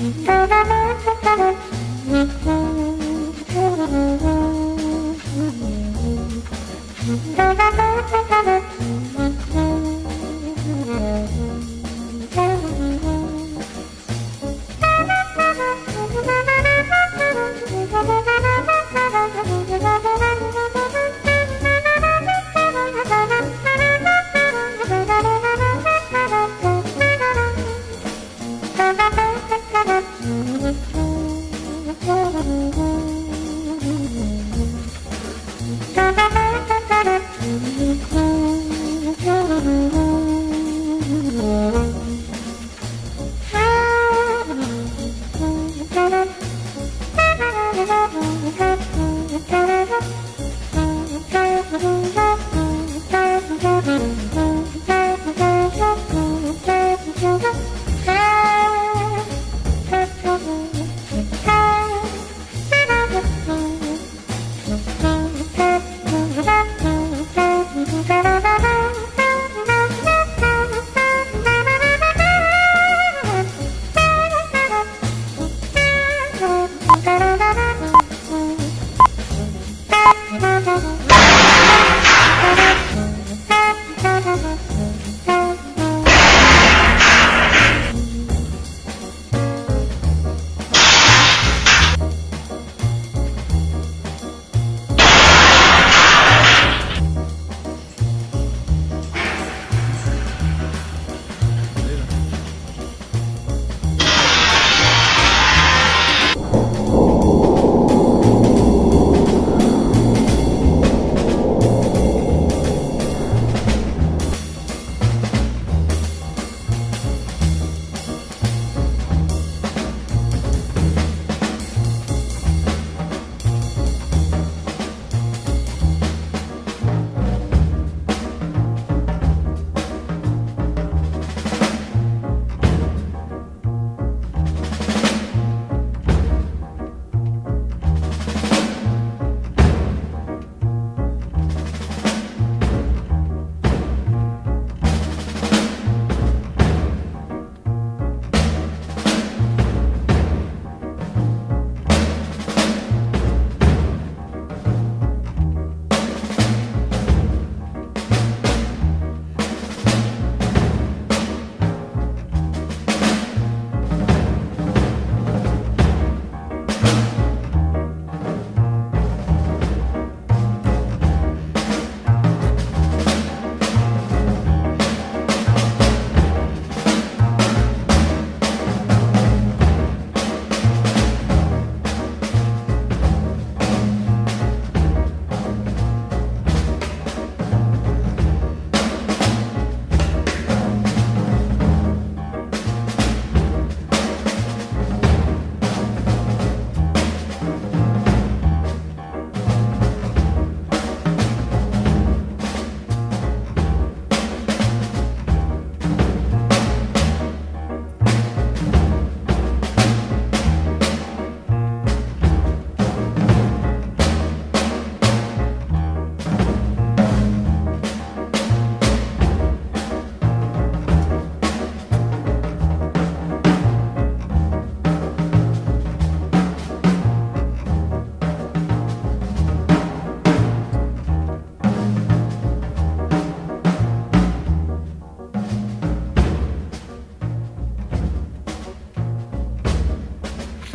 Thank you. trouble.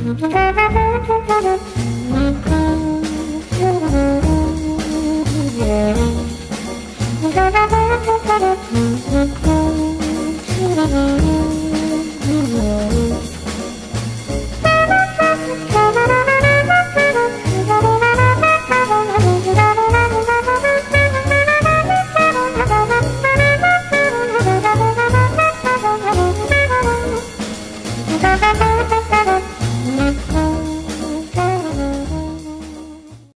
Thank you.